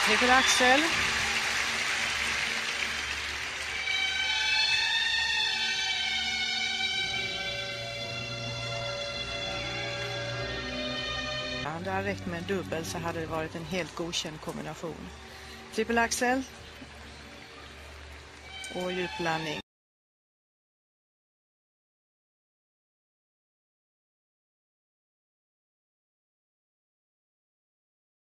Trippel axel. Om Det hade räckt med en dubbel så hade det varit en helt godkänd kombination. Trippel axel. Och djuplandning.